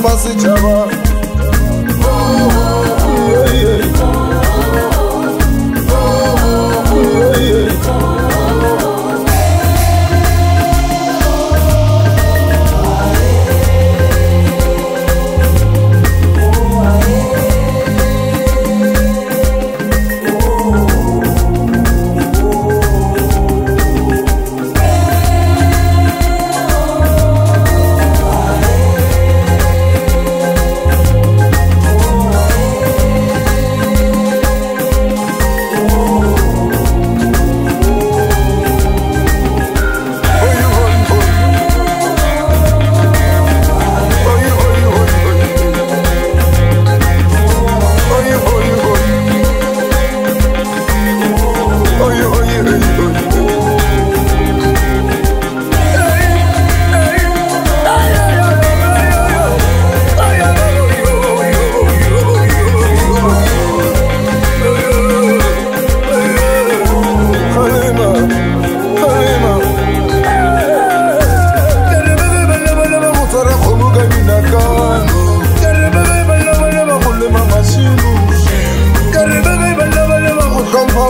romance de